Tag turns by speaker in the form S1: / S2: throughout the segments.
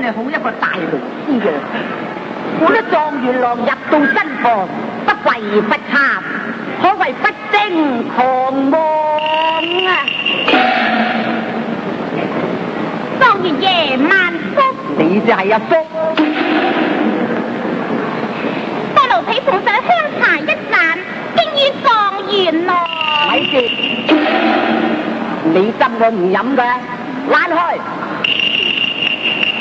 S1: 真系好一个大龍師啊！我得状元郎入到新房，不跪不插，可谓不勝狂妄啊！
S2: 状元爷万福，
S1: 你就系阿福，
S2: 多奴婢奉上香茶一盏，敬于状元郎。
S1: 咪住，你斟我唔饮嘅，
S2: 拉开！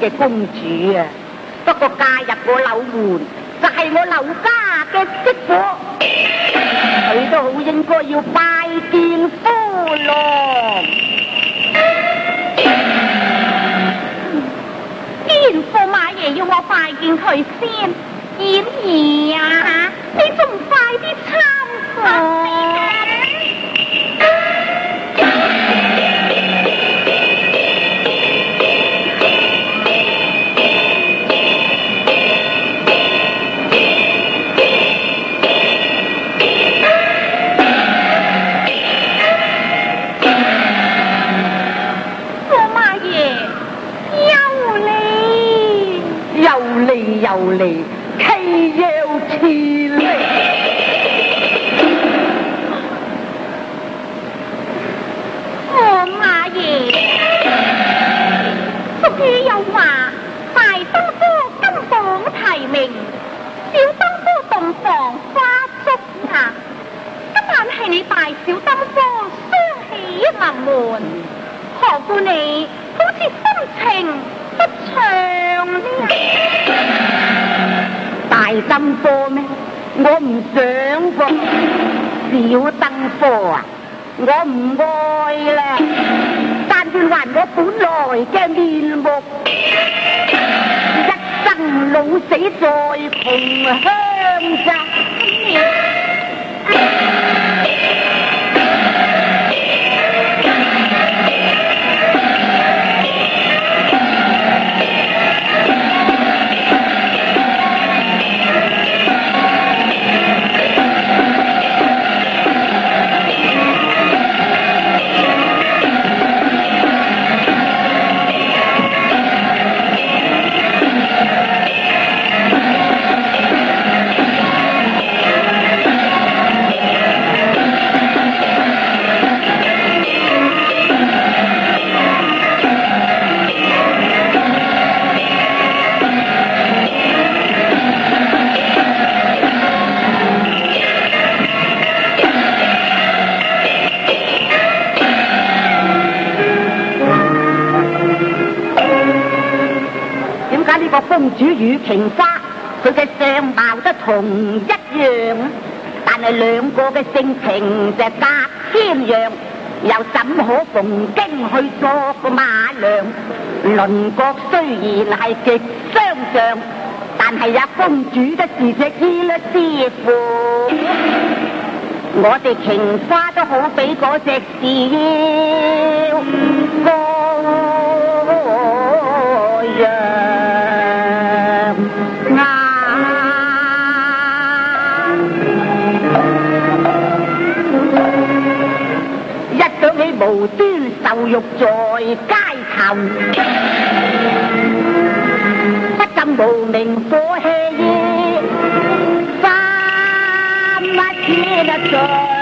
S2: 嘅公
S1: 主啊！不过嫁入我柳门，就係、我柳家嘅媳妇，佢都好应该要拜见夫郎。
S2: 既然駙馬爺要我拜见佢先，然而
S1: 老死在穷乡杀与琼花佢嘅相貌都同一样，但系两个嘅性情就隔天样，又怎可逢经去作個馬娘？鄰國雖然系极相像，但係也公主的是隻伊律師傅。我哋琼花都好比嗰隻是腰无端受辱在街头，不禁无名火气，三乜嘢得罪？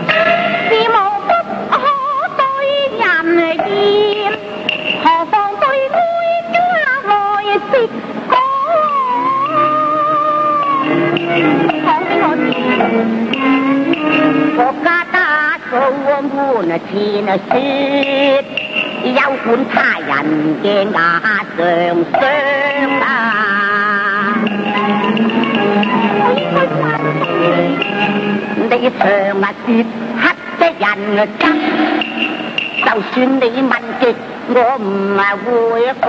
S1: 掃滿前雪，有管他人嘅牙上霜啊！
S2: 你。
S1: 你上啊說黑的人真，就算你问极，我唔係會講。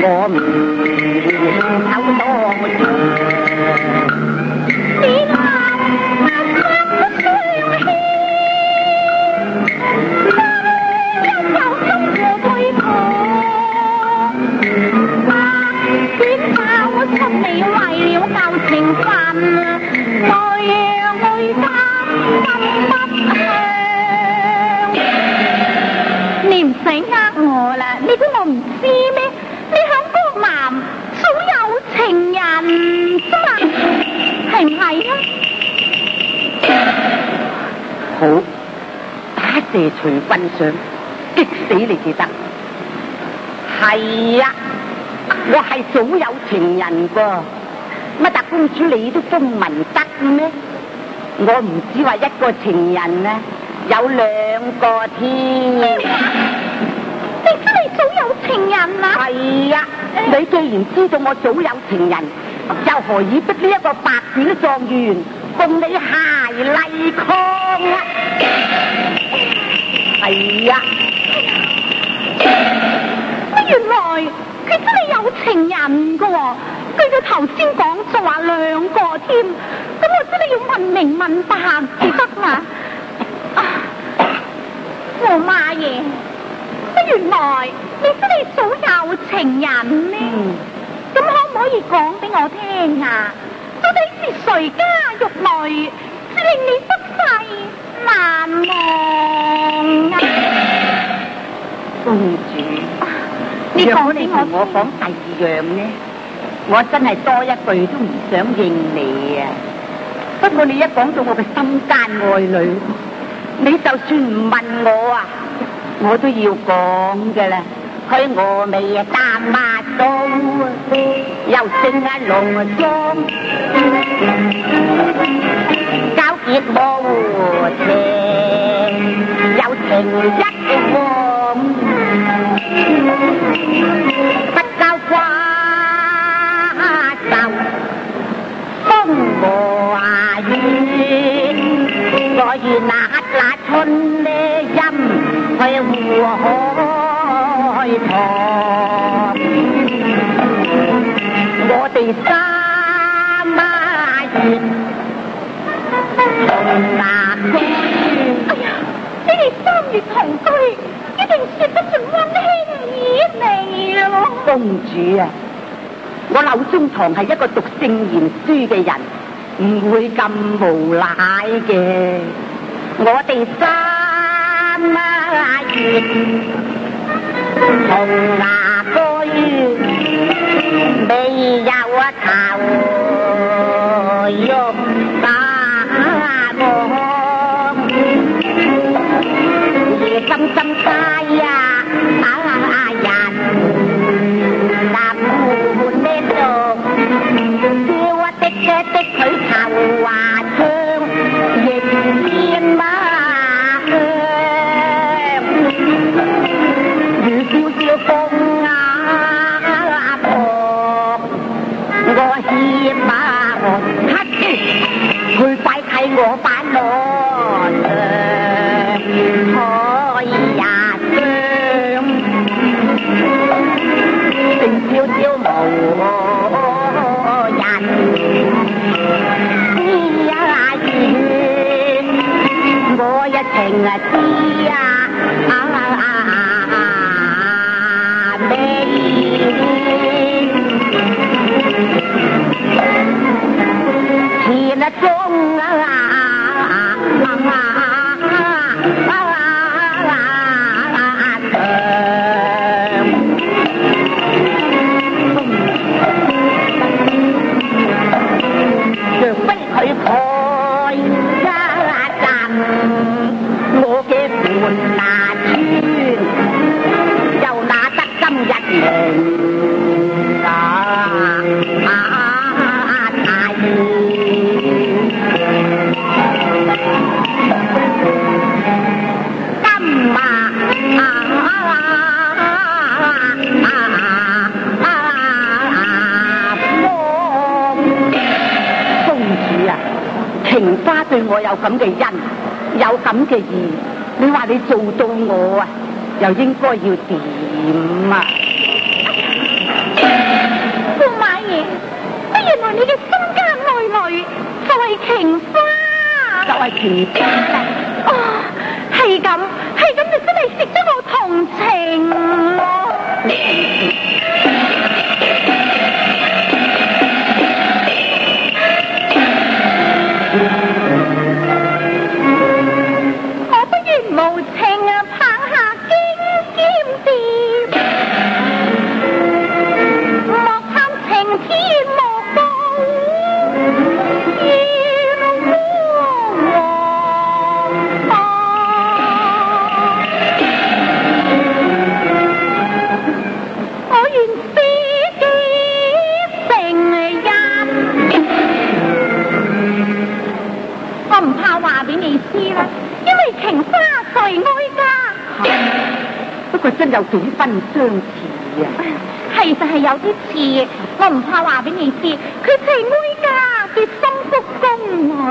S1: 讓，我隨棍上，激死你至得。係啊，我係早有情人噃。乜特公主你都中文得咩？我唔止話一個情人啊，有兩個添。
S2: 你真係早有情人啦？
S1: 係啊，你既然知道我早有情人，又何以逼呢一個白卷狀元共你鞋麗抗啊？係啊，
S2: 乜原來佢真係有情人噶喎？據佢頭先講就話兩個添，咁我真係要問明問白至得啦。啊，駙馬爺，乜原來你真係早有情人呢？
S1: 嗯，
S2: 咁可唔可以講俾我聽啊？到底是誰家玉女，令你不世難忘啊？
S1: 公主，
S2: 你
S1: 若果
S2: 講俾我
S1: 你同我講第二樣呢，我真係多一句都唔想應你啊！不過你一講到我嘅心間愛女，你就算唔問我啊，我都要講嘅啦。佢峨眉啊，淡馬刀，又勝啊龍裝，交結無情，有情一往。不交瓜就風和雨，所以那那春呢陰去湖海塘，我哋三月同那
S2: 哎呀，你哋三月同居，一定說得盡温馨以嚟咯。
S1: 公主啊，我柳宗堂系一个读圣贤书嘅人，唔会咁无赖嘅。我哋三月同牙居，未有啊头要点啊？
S2: 駙馬爺，原来你嘅心家內內就系情花。
S1: 就
S2: 系情花
S1: 有
S2: 啲似，我唔怕话俾你知，佢就係哀家嘅心腹宮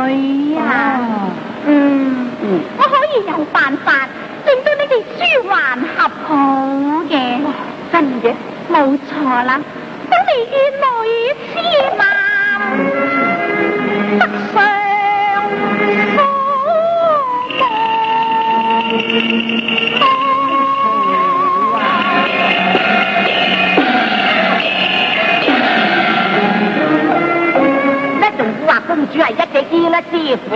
S2: 女啊。嗯，
S1: 嗯，
S2: 我可以有办法令到你哋舒还合好嘅。
S1: 真嘅，
S2: 冇错啦，等你與女痴男
S1: 公主係一隻堅啦師傅，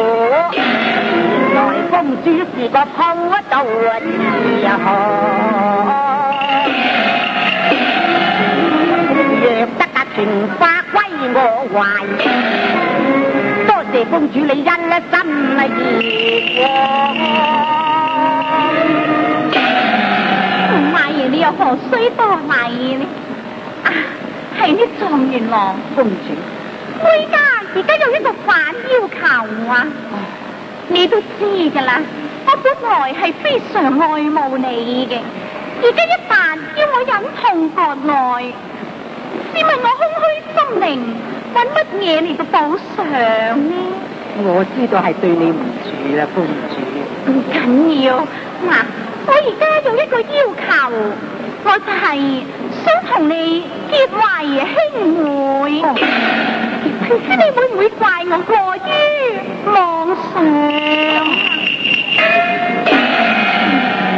S1: 原來公主是個鋪道自豪。若得啊瓊花歸我懷，多謝公主你恩一心啊熱
S2: 駙馬爺，你又何須多禮呢？啊，係呢狀元郎，
S1: 公主。
S2: 哀家而家有一個反要求啊！你都知噶啦，我本來係非常愛慕你嘅，而家一旦要我忍痛割愛，試問我空虛心靈揾乜嘢嚟到補償呢？
S1: 我知道係對你唔住啦，公主。
S2: 唔緊要，嗱，我而家有一個要求，我就係想同你結為兄妹。你会唔会怪我过于妄想？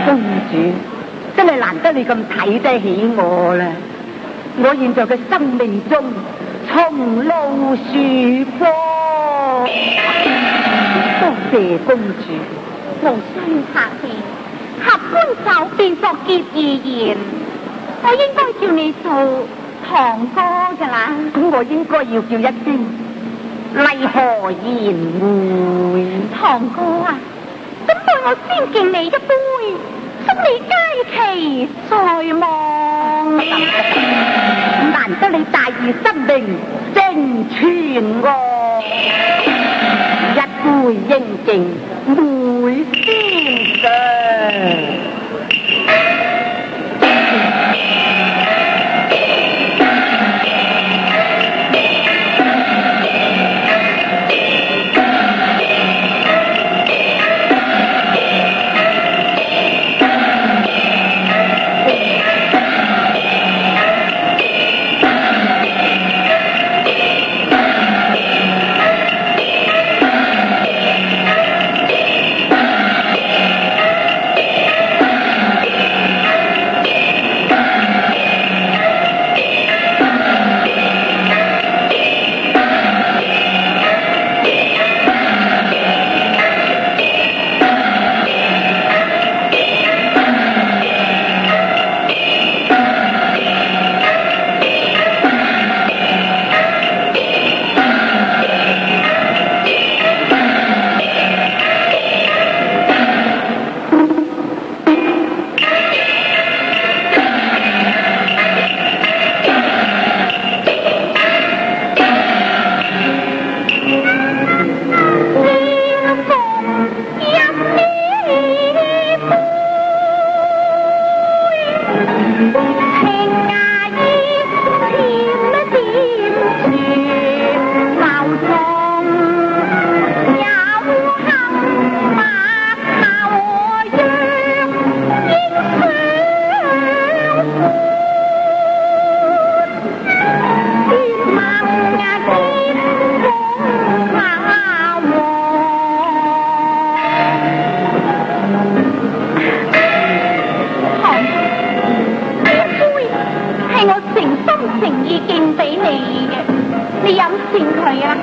S1: 公主真系难得你咁睇得起我啦！我现在嘅生命中從路樹波，多谢公主。
S2: 无需客气，合歡酒便作結義言，我应该叫你做堂哥噶啦。
S1: 咁我應該要叫一聲麗何言會。
S2: 堂哥啊，咁待我先敬你一杯，祝你佳期在望。
S1: 難得你大義深明，正傳我一杯應敬每先
S2: 上诚意
S1: 敬俾你
S2: 嘅，你饮先佢啊！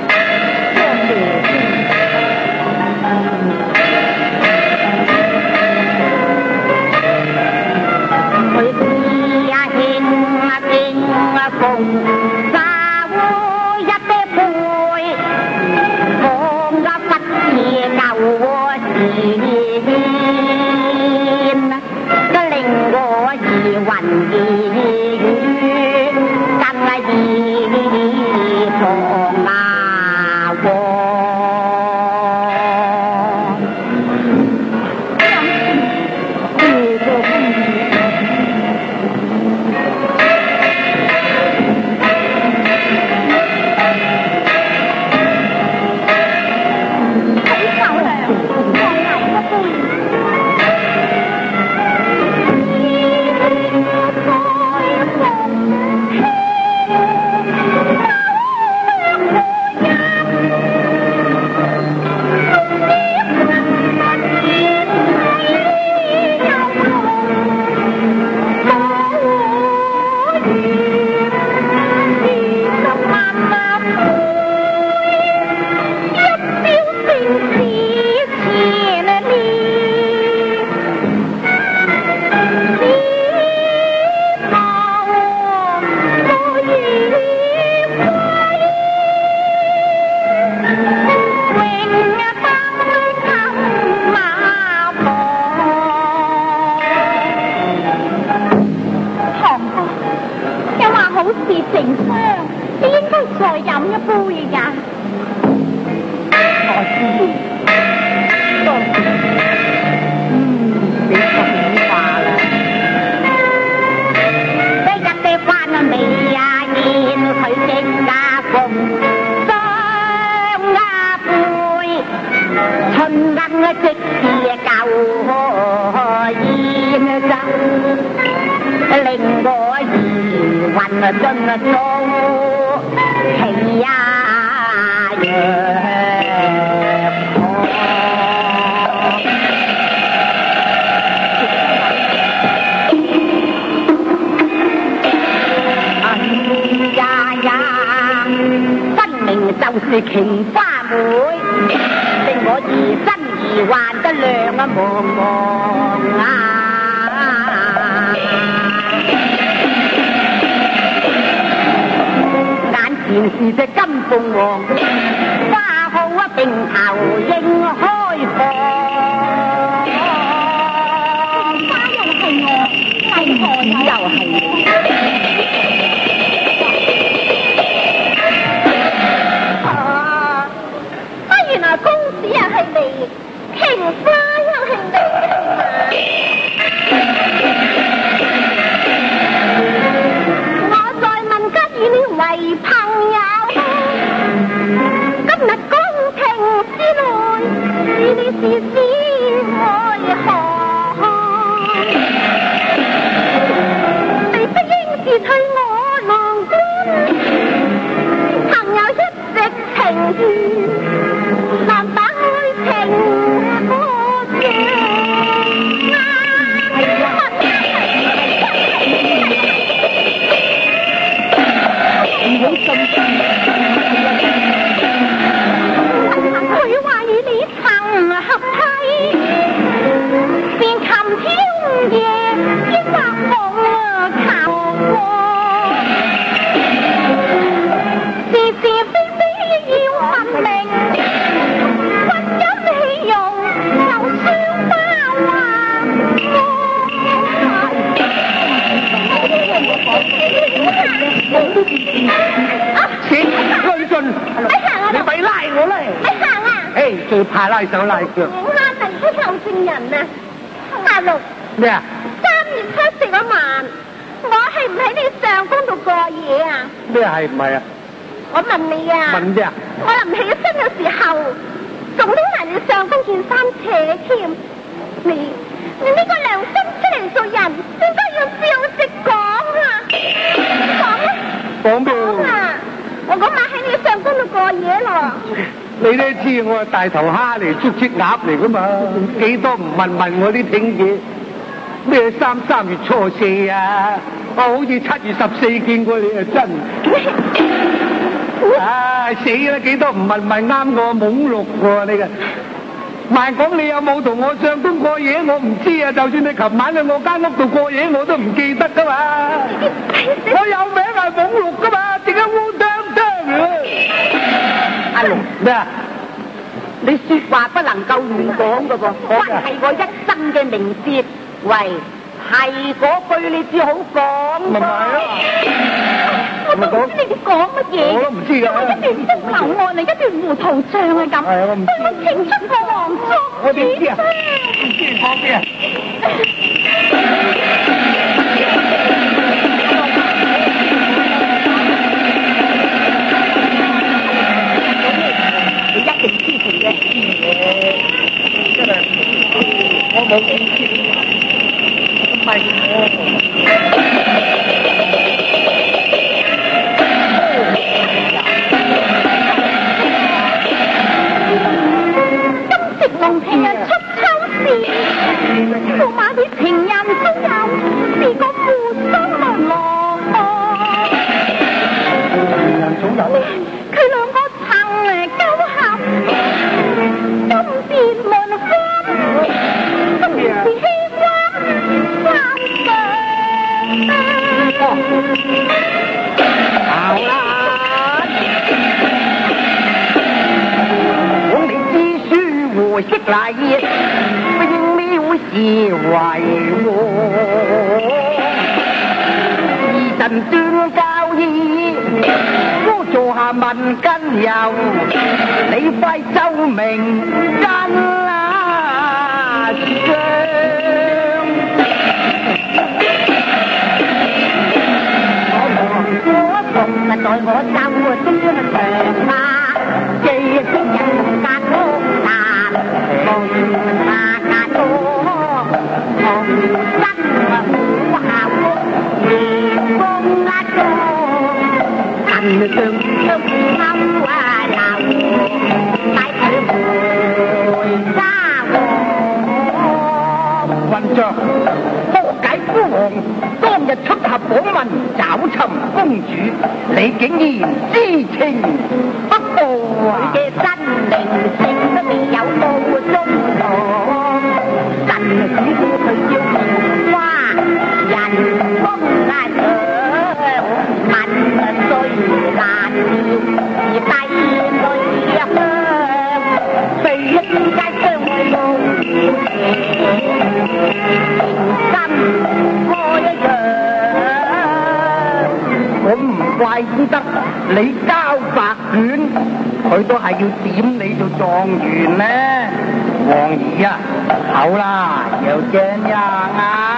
S2: thân ngăn tích kia cầu yên dâu linh bố gì hoành tân tô. Thầy ya Hãy subscribe cho kênh Ghiền Mì Gõ Để không bỏ lỡ những video hấp
S1: dẫn 疑心
S2: 疑幻得兩啊茫茫啊！眼前是只金凤凰，花好啊
S3: 并头
S2: 应开放。
S3: 花又系我，為
S2: 何又係子又
S3: 誒，最怕拉手拉腳。
S2: 拉神都求證人啊！阿六
S3: 咩啊？
S2: 三月七食嗰晚，我係唔喺你上公度過夜啊？
S3: 咩係唔係啊？
S2: 我問你啊！
S3: 問咩啊？
S2: 我臨起身嘅時候，仲拎埋你上公件衫扯添。你你呢個良心出嚟做人，應該要照直講啊！講啊！
S3: 講咩？
S2: 講啊！我嗰晚喺你上公度過夜咯。
S3: 你都知我係大頭蝦嚟，捉隻鴨嚟噶嘛？幾多唔問問我啲聽嘢？咩三三月初四啊？我好似七月十四見過你啊，真。啊、死啦！幾多唔問問啱我懵六喎你嘅。萬講你有冇同我上宮過夜，我唔知啊。就算你琴晚喺我間屋度過夜，我都唔記得噶嘛。我有名係懵六噶嘛，點解烏當當啊？
S1: 阿龍，
S3: 咩啊？
S1: 你说话不能夠亂講噶噃，關係我一生嘅名節。喂，系嗰句你只好讲
S3: 咪咪咯
S2: 我都唔知你哋講乜嘢，
S3: 我都唔知㗎
S2: 因為一段風流案啊，一段糊塗帳啊咁，
S3: 係啊我唔知
S2: 對我請出個皇族，
S3: 我點知啊
S2: 唔
S3: 知你講咩啊？真係我冇見知，唔係我。
S2: 金石龍平日出秋時，駙
S1: 從來在我周端上啊，記識人間屋難，夢化間多，同生苦效，年功壓多，神上出心話流，帶佢回家喎。
S3: 混帳，
S1: 福解夫王當日出合訪問找尋公主，你竟然知情不報啊！嘅新靈性都未有到中堂，神主佢要蓮花人工難上，問最難
S3: 料而低佢
S2: 香，
S1: 被一家相愛路，情深。我
S3: 唔怪先得，你
S2: 交白卷，佢
S3: 都
S2: 系要点你做状元咧，王
S3: 二啊，好啦，又正样啊！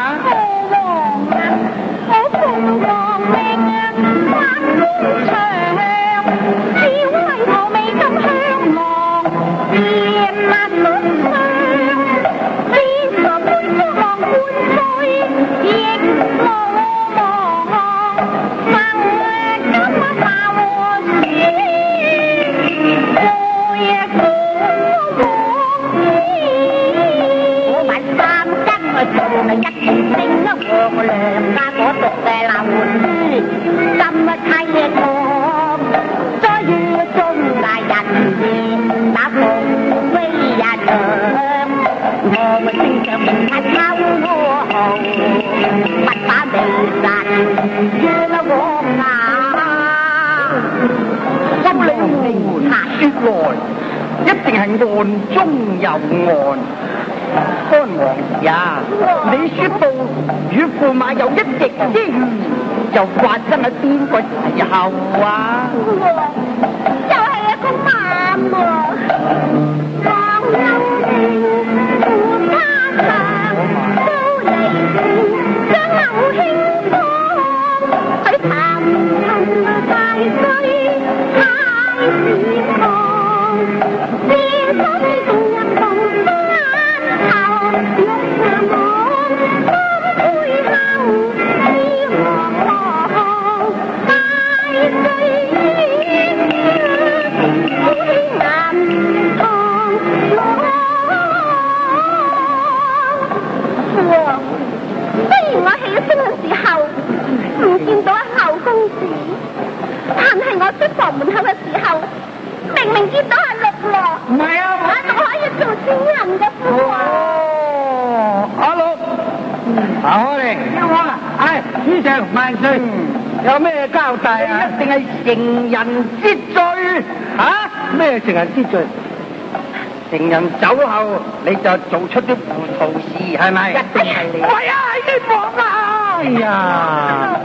S3: 成人走後，你就做出啲糊塗事，係咪？一定係你。喂啊，希望啊！哎呀，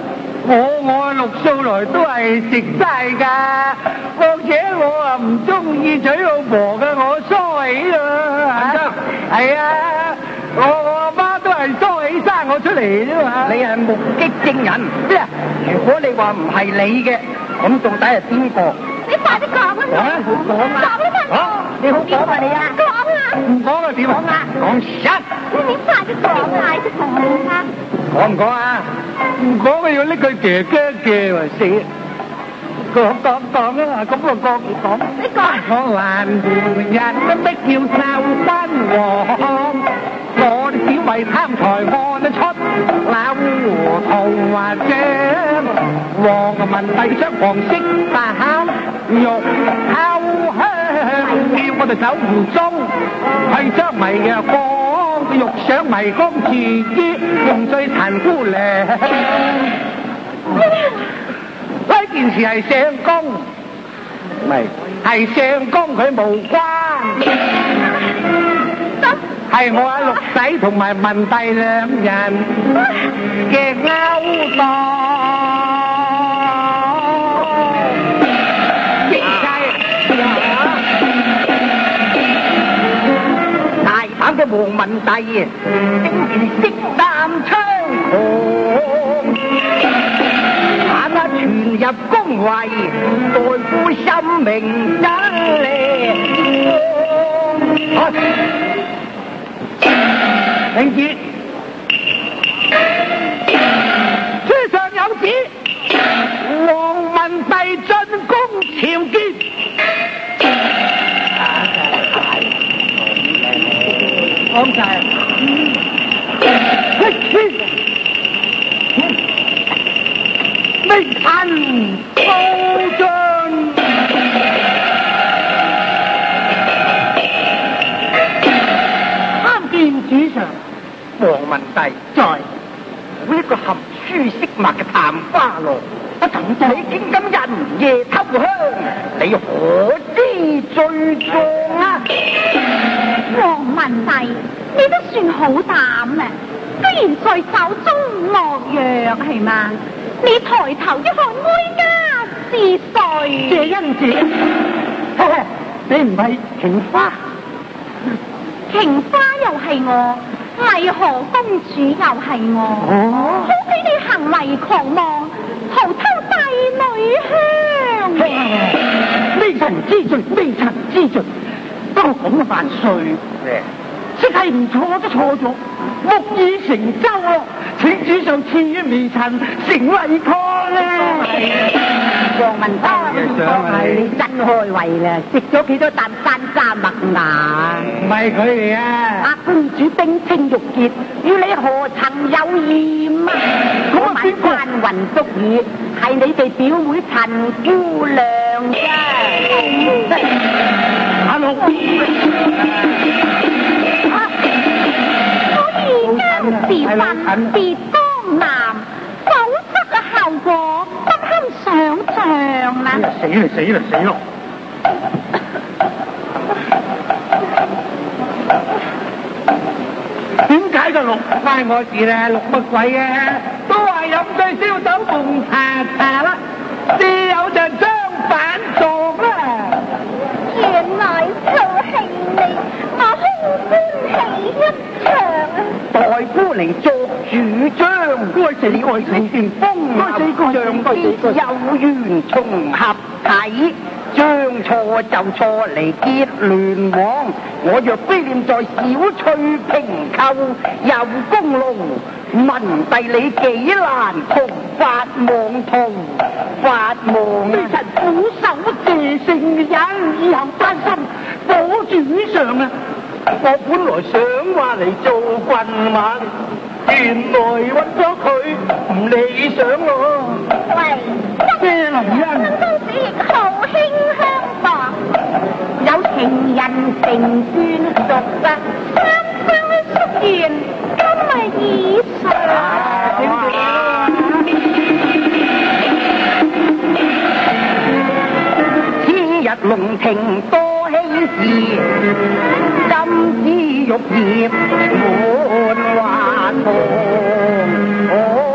S3: 我我六數來都係食齋㗎，況且我啊唔中意娶老婆嘅，我疏起啦。係啊，我我阿媽都係衰起生我出嚟啫嘛。你係目擊證人，咩啊？如果你話唔係你嘅，咁到底係邊個？
S2: 你快啲講啊！
S3: 講啊
S2: 講啊！
S3: 你好講啊你啊！
S2: 講啊！
S3: 唔講啊點講啊？講實。
S2: 你快啲講啊！講啊！
S3: 講唔講啊？唔講啊要拎佢姐姐嘅話死。講講講啊！咁我講講。
S2: 你講。
S3: 我還人都逼要受君王，我哋只為貪財看得出那糊塗或者黃文帝將黃色大考玉烤香，叫我哋手唔中，係將迷嘅光玉上迷光自己用最殘姑娘。呢件事係相公，唔係係相公佢無關，係我阿六仔同埋文帝兩人嘅勾當。嘅黄文帝，竟然色膽猖狂。把他傳入宫闱，代夫心明真咧。好，領旨，書上有旨，黄文帝进宫朝见。講晒。微臣高進。參見主上，黃文帝在。呢一個含書色墨嘅探花郎，不等你竟敢人夜偷香，你何知罪狀啊？
S2: 黃文帝，你都算好胆啊，居然在手中落药，系嘛？你抬头一看，哀家是谁？
S3: 谢恩姐，你唔系琼花，
S2: 琼花又系我，麗河公主又系我。
S3: 哦
S2: 好比你行為狂妄，豪偷帝女香。
S3: 未臣知罪，未臣知罪。咁嘅萬歲，即系唔错都错咗，木已成舟咯。請主上賜予微臣成為抗咧。
S1: 張文德，
S3: 想啊你
S1: 你真開胃啦！食咗幾多啖山楂麥芽？
S3: 唔係佢嚟啊！
S1: 阿公主冰清玉潔，與你何曾有染啊？嗰晚關雲覆雨，係你哋表妹陳姑娘啫。
S3: 阿六，
S2: 我而家時分別江南，否則嘅後果不堪想象啦。
S3: 死啦死啦死咯！點解个六关我事咧？六乜鬼啊？都話飲醉燒酒逢茶茶啦，只有就相反做啦。
S2: 原來就是你，欢喜一场啊
S1: 代夫嚟作主张
S3: 该死爱死旋风
S1: 该死上帝有缘重合体将错就错嚟结联网我若悲念在小翠平寇有功劳文帝你几难同法望同法望
S3: 非臣俯首谢圣人以后担心保主上啊我本來想話嚟做棍馬，原來屈咗佢唔理想咯。
S2: 喂，
S3: 咩林恩？
S2: 公子亦好馨香噃。
S1: 有情人成眷屬啊！
S2: 三生宿緣，今日以上。
S1: 此日龍庭多戏，今天欲孽满画图。